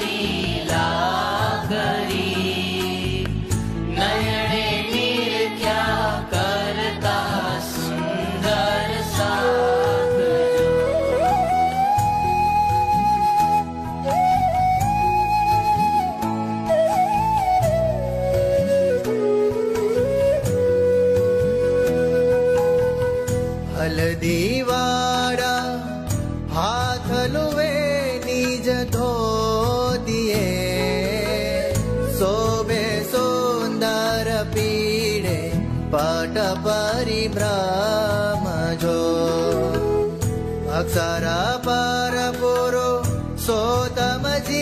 लीला करी नयने निरख्या करता सुंदर सागर हलदीवाड़ा सोभे सोन्दर पीडे पट परि भ्रामजो अक्षरा पार पूरो सोतमजिनार